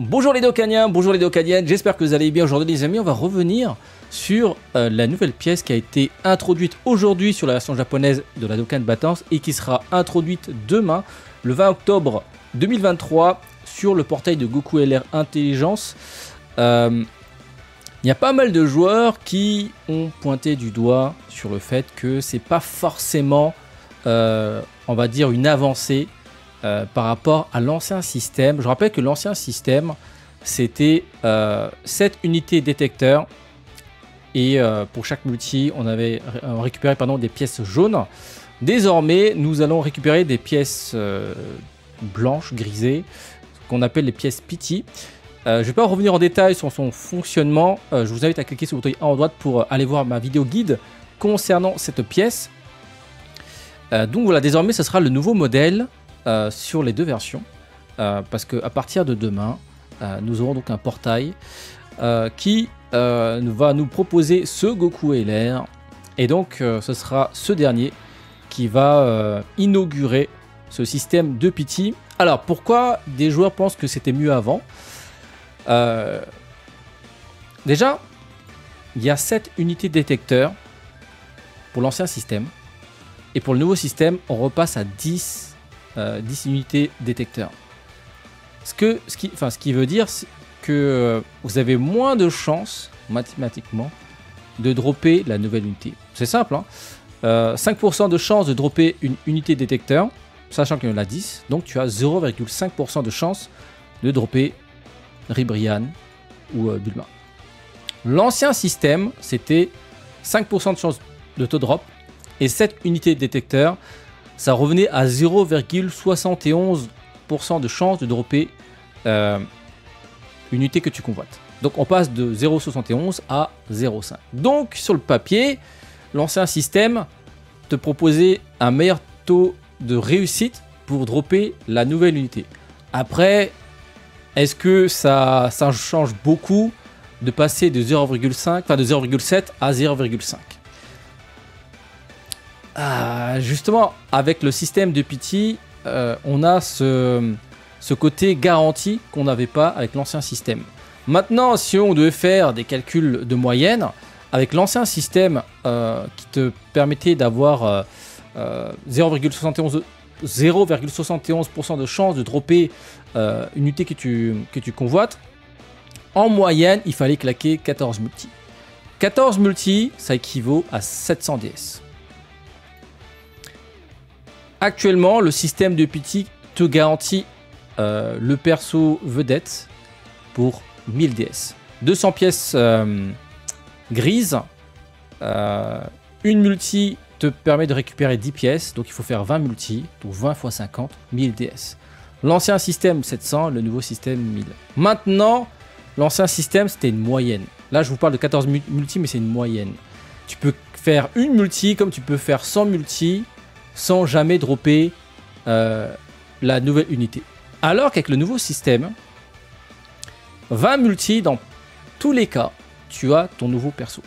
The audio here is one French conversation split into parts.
Bonjour les Dokaniens, bonjour les Dokaniennes, j'espère que vous allez bien aujourd'hui les amis, on va revenir sur euh, la nouvelle pièce qui a été introduite aujourd'hui sur la version japonaise de la Dokkan Battance et qui sera introduite demain, le 20 octobre 2023, sur le portail de Goku LR Intelligence. Euh, il y a pas mal de joueurs qui ont pointé du doigt sur le fait que c'est pas forcément, euh, on va dire, une avancée euh, par rapport à l'ancien système. Je rappelle que l'ancien système, c'était 7 unités détecteurs. Et pour chaque multi, on avait récupéré des pièces jaunes. Désormais, nous allons récupérer des pièces blanches, grisées, qu'on appelle les pièces Pity. Euh, je ne vais pas revenir en détail sur son fonctionnement. Euh, je vous invite à cliquer sur le bouton en droite pour euh, aller voir ma vidéo guide concernant cette pièce. donc voilà, désormais, ce sera le nouveau modèle sur les deux versions. parce qu'à partir de demain, nous aurons donc un portail qui va nous proposer ce Goku LR. Et donc, ce sera ce dernier qui va inaugurer ce système de pity. Alors, pourquoi des joueurs pensent que c'était mieux avant? Euh, Déjà, il y a 7 unités détecteurs pour l'ancien système. Et pour le nouveau système, on repasse à 10, 10 euh, unités détecteurs. Ce, que, qui, ce qui veut dire que vous avez moins de chances, mathématiquement, de dropper la nouvelle unité. C'est simple, 5% hein. euh, de chance de dropper une unité détecteur sachant qu'il y en a 10, donc tu as 0,5% de chance de dropper Ribrian ou euh, Bulma. L'ancien système, c'était 5% de chance de te drop et 7 unités détecteur, ça revenait à 0,71% de chance de dropper euh, une unité que tu convoites. Donc on passe de 0,71 à 0,5. Donc sur le papier, l'ancien système te proposait un meilleur taux de réussite pour dropper la nouvelle unité. Après, est-ce que ça, ça change beaucoup de passer de 0,5, enfin de 0,7 à 0,5 ah, Justement, avec le système de Pity, euh, on a ce, côté garanti qu'on n'avait pas avec l'ancien système. Maintenant, si on devait faire des calculs de moyenne, avec l'ancien système euh, qui te permettait d'avoir euh, 0,71% euh, de chance de dropper une unité que tu, que tu convoites. En moyenne, il fallait claquer 14 multi. 14 multi, ça équivaut à 700 DS. Actuellement, le système de pity te garantit euh, le perso vedette pour 1000 DS. 200 pièces grises, une multi te permet de récupérer 10 pièces, donc il faut faire 20 multi, donc 20 x 50, 1000 DS. L'ancien système 700, le nouveau système 1000. Maintenant, l'ancien système c'était une moyenne. Là je vous parle de 14 multi, mais c'est une moyenne. Tu peux faire une multi comme tu peux faire 100 multi sans jamais dropper euh, la nouvelle unité. Alors qu'avec le nouveau système, 20 multi dans tous les cas, tu as ton nouveau perso.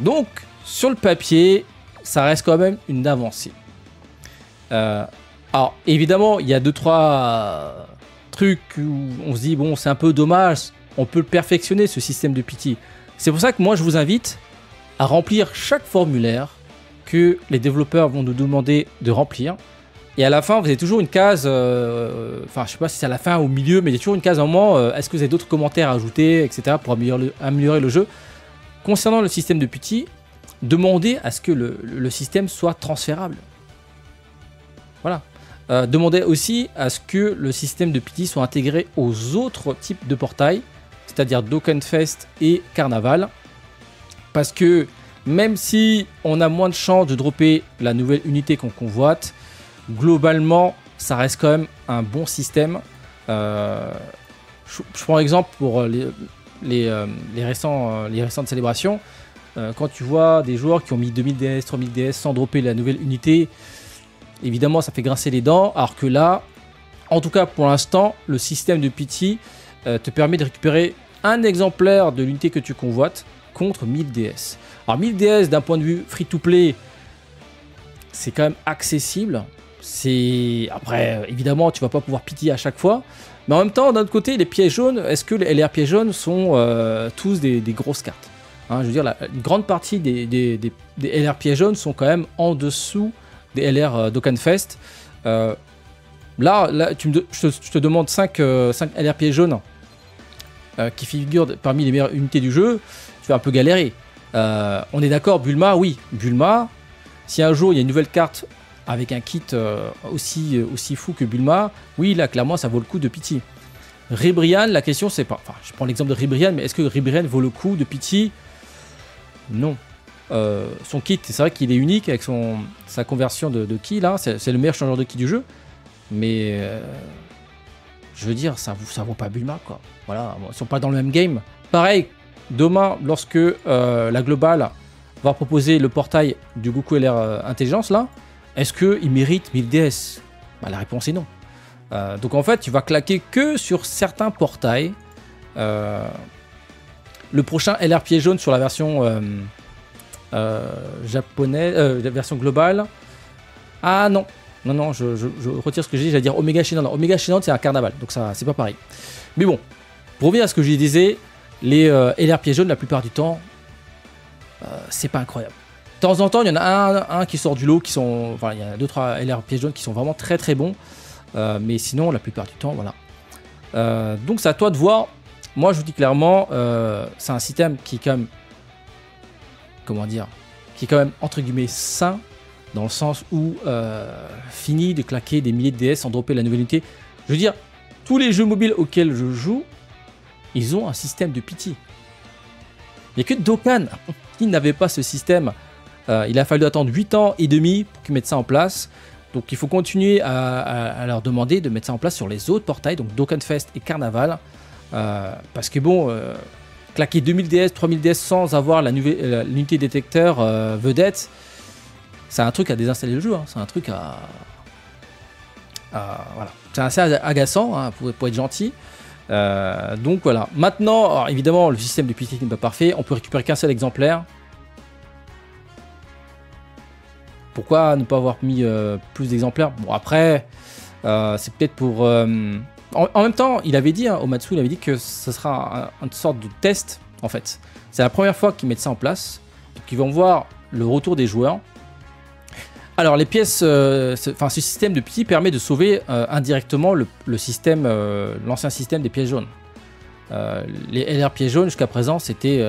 Donc, sur le papier, ça reste quand même une avancée. Euh, alors, évidemment, il y a deux, trois trucs où on se dit, bon, c'est un peu dommage, on peut le perfectionner, ce système de pity. C'est pour ça que moi, je vous invite à remplir chaque formulaire que les développeurs vont nous demander de remplir. Et à la fin, vous avez toujours une case, euh, enfin, je sais pas si c'est à la fin ou au milieu, mais il y a toujours une case en moment, euh, est-ce que vous avez d'autres commentaires à ajouter, etc., pour améliorer le jeu. Concernant le système de pity, demander à ce que le, système soit transférable. Voilà. Euh, demander aussi à ce que le système de pity soit intégré aux autres types de portails, c'est-à-dire Fest et Carnaval. Parce que même si on a moins de chances de dropper la nouvelle unité qu'on convoite, globalement, ça reste quand même un bon système. Euh, je, prends l'exemple pour les, les, euh, les, récentes célébrations. Euh, quand tu vois des joueurs qui ont mis 2000 DS, 3000 DS sans dropper la nouvelle unité, évidemment ça fait grincer les dents. Alors que là, en tout cas pour l'instant, le système de pity euh, te permet de récupérer un exemplaire de l'unité que tu convoites contre 1000 DS. Alors 1000 DS d'un point de vue free to play, c'est quand même accessible. C'est après évidemment tu vas pas pouvoir pity à chaque fois, Mais en même temps, d'un autre côté, les pièges jaunes, est-ce que les LR pièges jaunes sont euh, tous des, grosses cartes? Hein, Je veux dire, la, une grande partie des, LR pièges jaunes sont quand même en dessous des LR euh, Dokkanfest. Euh, là, là je, te, demande 5, 5 LR pièges jaunes qui figurent parmi les meilleures unités du jeu. Tu vas un peu galérer. on est d'accord, Bulma, oui. Bulma, si un jour il y a une nouvelle carte avec un kit euh, aussi, euh, fou que Bulma, oui, là, clairement, ça vaut le coup de pitié. Ribrian, la question, c'est pas. Enfin, je prends l'exemple de Ribrian, mais est-ce que Ribrian vaut le coup de pitié? Non. Euh, son kit, c'est vrai qu'il est unique avec sa conversion de, de ki, là. C'est le meilleur changeur de ki du jeu. Mais. Je veux dire, ça, ça vaut pas Bulma, quoi. Voilà, ils sont pas dans le même game. Pareil, demain, lorsque la globale va proposer le portail du Goku LR Intelligence, là. Est-ce qu'il mérite 1000 DS bah, La réponse est non. Euh, donc en fait, tu vas claquer que sur certains portails. Euh, le prochain LR pied jaune sur la version euh, japonaise, la version globale. Ah non, non, non, je, retire ce que j'ai dit, j'allais dire Omega Shinron. Omega Shinron, c'est un carnaval, donc ça, c'est pas pareil. Mais bon, pour revenir à ce que je disais, les LR pieds jaunes, la plupart du temps, c'est pas incroyable temps en temps, il y en a un, qui sort du lot, qui sont, enfin, il y a deux trois LR pièges jaunes qui sont vraiment très très bons, euh, mais sinon, la plupart du temps, voilà. Euh, donc, c'est à toi de voir. Moi, je vous dis clairement, euh, c'est un système qui est quand même, comment dire, qui est quand même entre guillemets sain, dans le sens où fini de claquer des milliers de DS sans dropper la nouvelle unité. Je veux dire, tous les jeux mobiles auxquels je joue, ils ont un système de pitié. Il n'y a que Dokkan qui n'avait pas ce système euh, il a fallu attendre 8 ans et demi pour qu'ils mettent ça en place. Donc il faut continuer à, leur demander de mettre ça en place sur les autres portails, donc Dokkanfest et Carnaval. Euh, parce que bon, euh, claquer 2000 DS, 3000 DS sans avoir l'unité détecteur vedette, c'est un truc à désinstaller le jeu. Hein. C'est un truc à. voilà. C'est assez agaçant hein, pour, être gentil. donc voilà. Maintenant, évidemment, le système de pitié n'est pas parfait. On peut récupérer qu'un seul exemplaire. Pourquoi ne pas avoir mis euh, plus d'exemplaires? Bon, après, euh, c'est peut-être pour. Euh, en, même temps, il avait dit, hein, Omatsu, il avait dit que ce sera une sorte de test, en fait. C'est la première fois qu'ils mettent ça en place. Donc, ils vont voir le retour des joueurs. Alors, les pièces. Enfin, ce, système de petits permet de sauver indirectement le, système, l'ancien système des pièces jaunes. les LR pièces jaunes, jusqu'à présent, c'était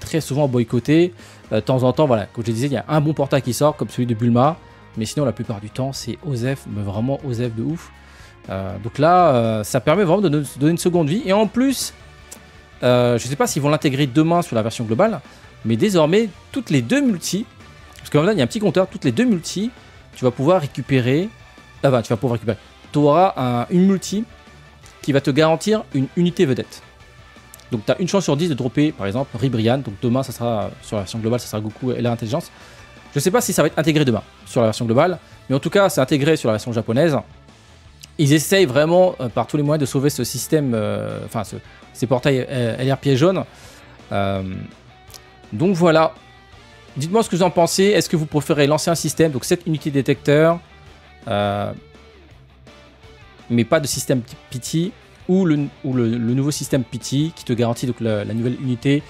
très souvent boycotté. Euh, de temps en temps, voilà, comme je disais, il y a un bon portail qui sort, comme celui de Bulma. Mais sinon, la plupart du temps, c'est Osef, mais vraiment Osef de ouf. Euh, donc là, euh, ça permet vraiment de donner une seconde vie. Et en plus, je ne sais pas s'ils vont l'intégrer demain sur la version globale, mais désormais, toutes les deux multis, parce que là, il y a un petit compteur, toutes les deux multis, tu vas pouvoir récupérer. Ah bah, tu vas pouvoir récupérer. Tu auras une multi qui va te garantir une unité vedette. Donc tu as une chance sur 10 de dropper par exemple Ribrian. Donc demain, ça sera sur la version globale, ça sera Goku et l'intelligence. Je sais pas si ça va être intégré demain sur la version globale, mais en tout cas, c'est intégré sur la version japonaise. Ils essayent vraiment euh, par tous les moyens de sauver ce système, euh, enfin ces portails euh, LR pieds jaunes. donc voilà. Dites-moi ce que vous en pensez. Est-ce que vous préférez l'ancien système, donc cette unité détecteur, mais pas de système PT ou le, nouveau système PT qui te garantit donc la, nouvelle unité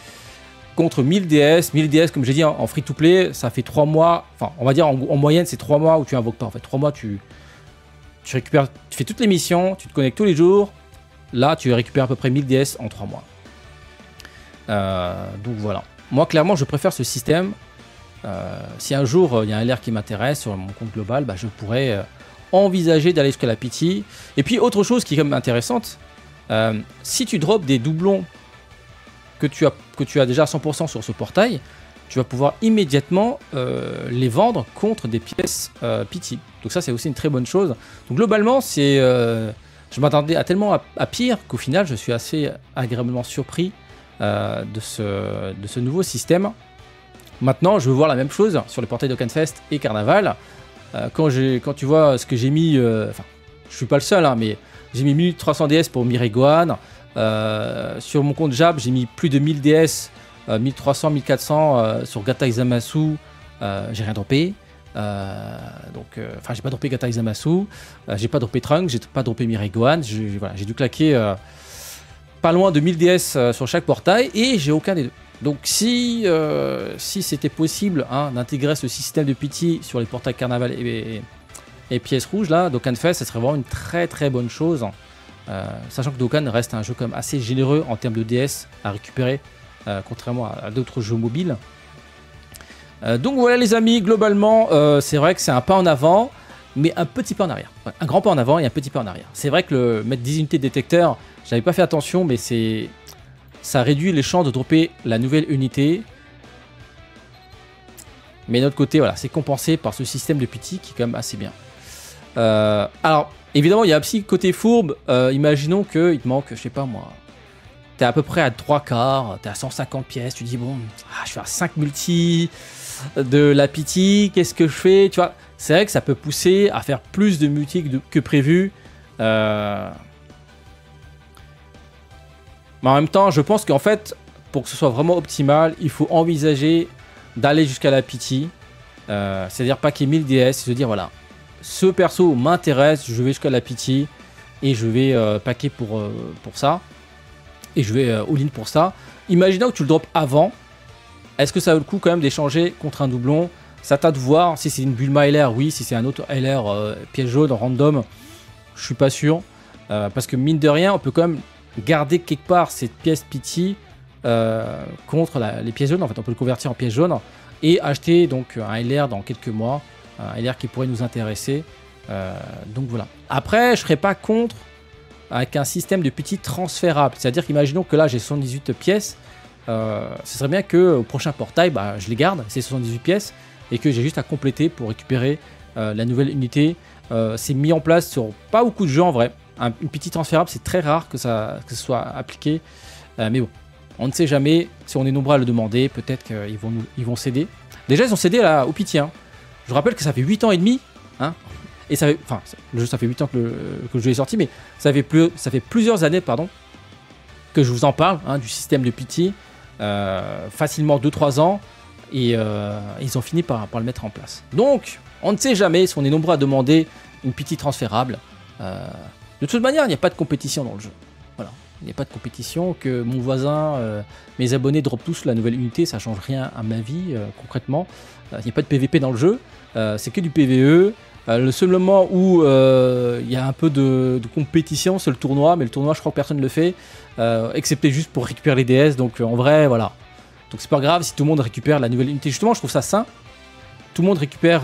contre 1000 DS. 1000 DS, comme j'ai dit, en, free-to-play, ça fait 3 mois. Enfin, on va dire en, moyenne, c'est 3 mois où tu invoques pas. En fait, 3 mois, tu, tu récupères, tu fais toutes les missions, tu te connectes tous les jours. Là, tu récupères à peu près 1000 DS en 3 mois. Euh, donc voilà. Moi, clairement, je préfère ce système. Euh, si un jour euh, il y a un LR qui m'intéresse sur mon compte global, bah, je pourrais envisager d'aller jusqu'à la PT. Et puis, autre chose qui est quand même intéressante, euh, si tu drops des doublons que tu as, que tu as déjà à 100% sur ce portail, tu vas pouvoir immédiatement euh, les vendre contre des pièces euh, Pity. Donc ça c'est aussi une très bonne chose. Donc globalement c'est, euh, je m'attendais à tellement à, pire qu'au final je suis assez agréablement surpris de, ce, de ce nouveau système. Maintenant je veux voir la même chose sur les portails d'Okenfest et Carnaval. quand, quand tu vois ce que j'ai mis, enfin je suis pas le seul hein, mais j'ai mis 1300 DS pour Miregoan. Euh, sur mon compte Jab, j'ai mis plus de 1000 DS, 1300, 1400 sur Gata Izamasu. Euh, j'ai rien droppé. enfin, j'ai pas droppé Gata Izamasu, j'ai pas droppé Trunk, j'ai pas droppé Mirai. J'ai dû claquer pas loin de 1000 DS sur chaque portail et j'ai aucun des deux. Donc si, si c'était possible hein, d'intégrer ce système de pity sur les portails Carnaval et, pièces rouges là, Dokkan Fest, ça serait vraiment une très très bonne chose. sachant que Dokkan reste un jeu comme assez généreux en termes de DS à récupérer, contrairement à d'autres jeux mobiles. Euh, donc voilà les amis, globalement, euh, c'est vrai que c'est un pas en avant, mais un petit pas en arrière. Un grand pas en avant et un petit pas en arrière. C'est vrai que le mettre 10 unités de détecteur, j'avais pas fait attention, mais c'est ça réduit les chances de dropper la nouvelle unité. Mais d'un autre côté, voilà, c'est compensé par ce système de petit qui est quand même assez bien. Euh, alors, évidemment, il y a petit côté fourbe. imaginons qu'il te manque, je sais pas moi, t'es à peu près à 3 quarts, t'es à 150 pièces, tu dis bon, ah, je vais faire 5 multi, de la pity, qu'est-ce que je fais Tu vois, c'est vrai que ça peut pousser à faire plus de multi que, prévu. Euh, mais en même temps, je pense qu'en fait, pour que ce soit vraiment optimal, il faut envisager d'aller jusqu'à la pity. Euh, c'est-à-dire pas qu'il y ait 1000 DS, se dire voilà, ce perso m'intéresse, je vais jusqu'à la pity et je vais euh, paquer pour, pour ça. Et je vais all-in pour ça. Imaginons que tu le drops avant, est-ce que ça vaut le coup quand même d'échanger contre un doublon? Ça t'a de voir si c'est une Bulma LR, oui. Si c'est un autre LR euh, pièce jaune random, je suis pas sûr. Euh, parce que mine de rien, on peut quand même garder quelque part cette pièce Pity euh, contre les pièces jaunes. En fait, on peut le convertir en pièce jaune et acheter donc un LR dans quelques mois. Un LR qui pourrait nous intéresser. donc voilà. Après, je serais pas contre avec un système de petits transférables. C'est-à-dire qu'imaginons que là j'ai 118 pièces euh, ce serait bien que au prochain portail, bah, je les garde, ces 78 pièces, et que j'ai juste à compléter pour récupérer euh, la nouvelle unité. Euh, c'est mis en place sur pas beaucoup de jeux en vrai. Une petite transférable, c'est très rare que ça, ce soit appliqué. mais bon, on ne sait jamais. Si on est nombreux à le demander, peut-être qu'ils vont, ils vont céder. Déjà, ils ont cédé là, au pitié. Hein. Je rappelle que ça fait 8 ans et demi. Hein, et ça fait, enfin, le jeu, ça fait 8 ans que le, que jeu est sorti, mais ça fait, plus, ça fait plusieurs années pardon, que je vous en parle hein, du système de pitié. Euh, facilement 2-3 ans et euh, ils ont fini par, le mettre en place. Donc, on ne sait jamais si on est nombreux à demander une petite transférable. Euh, de toute manière, il n'y a pas de compétition dans le jeu. Voilà. Il n'y a pas de compétition, que mon voisin, mes abonnés drop tous la nouvelle unité, ça change rien à ma vie concrètement. Il n'y a pas de PVP dans le jeu, c'est que du PVE. le seul moment où il y a un peu de, de compétition, c'est le tournoi, mais le tournoi, je crois que personne ne le fait. Euh, excepté juste pour récupérer les DS. Donc euh, en vrai, voilà. Donc c'est pas grave si tout le monde récupère la nouvelle unité. Justement, je trouve ça sain. Tout le monde récupère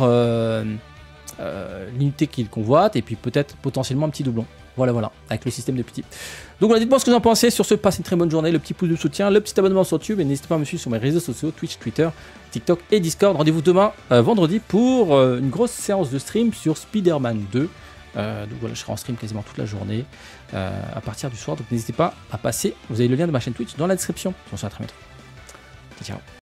euh, l'unité qu'il convoite et puis peut-être potentiellement un petit doublon. Voilà, voilà, avec le système de petits. Donc voilà, dites-moi ce que vous en pensez. Sur ce, passez une très bonne journée. Le petit pouce de soutien, le petit abonnement sur YouTube et n'hésitez pas à me suivre sur mes réseaux sociaux Twitch, Twitter, TikTok et Discord. Rendez-vous demain, vendredi, pour une grosse séance de stream sur Spider-Man 2. Euh, donc voilà, je serai en stream quasiment toute la journée euh, à partir du soir. Donc n'hésitez pas à passer. Vous avez le lien de ma chaîne Twitch dans la description. On se à très bientôt. Ciao.